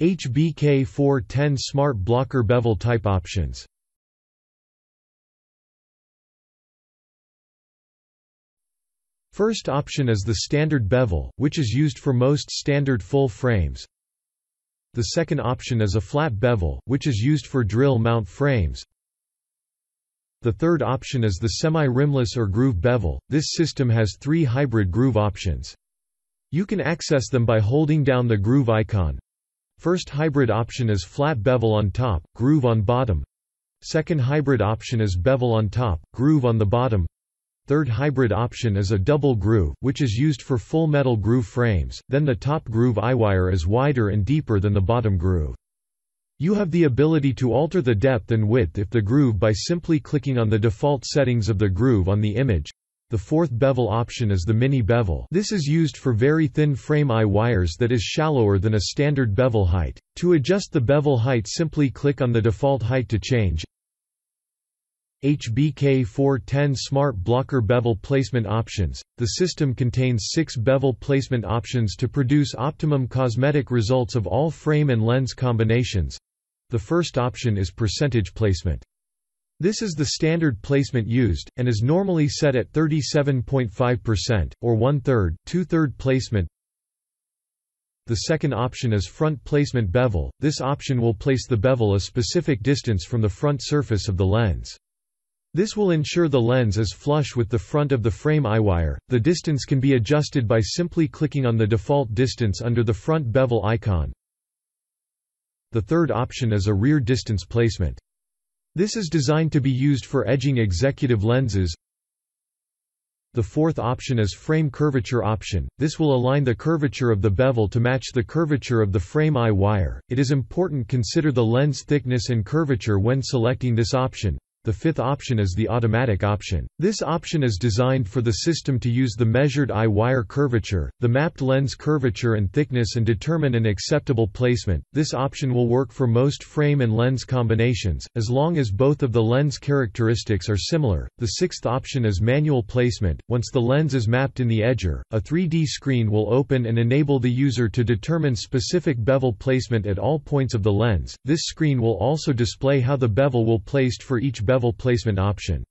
HBK 410 Smart Blocker Bevel type options First option is the standard bevel, which is used for most standard full frames. The second option is a flat bevel, which is used for drill mount frames. The third option is the semi-rimless or groove bevel. This system has three hybrid groove options. You can access them by holding down the groove icon. First hybrid option is flat bevel on top, groove on bottom. Second hybrid option is bevel on top, groove on the bottom. Third hybrid option is a double groove, which is used for full metal groove frames, then the top groove eyewire is wider and deeper than the bottom groove. You have the ability to alter the depth and width if the groove by simply clicking on the default settings of the groove on the image. The fourth bevel option is the mini bevel. This is used for very thin frame eye wires that is shallower than a standard bevel height. To adjust the bevel height simply click on the default height to change. HBK 410 Smart Blocker Bevel Placement Options The system contains six bevel placement options to produce optimum cosmetic results of all frame and lens combinations. The first option is percentage placement. This is the standard placement used, and is normally set at 37.5%, or one-third, two-third placement. The second option is front placement bevel, this option will place the bevel a specific distance from the front surface of the lens. This will ensure the lens is flush with the front of the frame eyewire. The distance can be adjusted by simply clicking on the default distance under the front bevel icon. The third option is a rear distance placement. This is designed to be used for edging executive lenses. The fourth option is frame curvature option. This will align the curvature of the bevel to match the curvature of the frame eye wire. It is important consider the lens thickness and curvature when selecting this option. The fifth option is the automatic option. This option is designed for the system to use the measured eye wire curvature, the mapped lens curvature and thickness and determine an acceptable placement. This option will work for most frame and lens combinations, as long as both of the lens characteristics are similar. The sixth option is manual placement. Once the lens is mapped in the edger, a 3D screen will open and enable the user to determine specific bevel placement at all points of the lens. This screen will also display how the bevel will placed for each bevel placement option.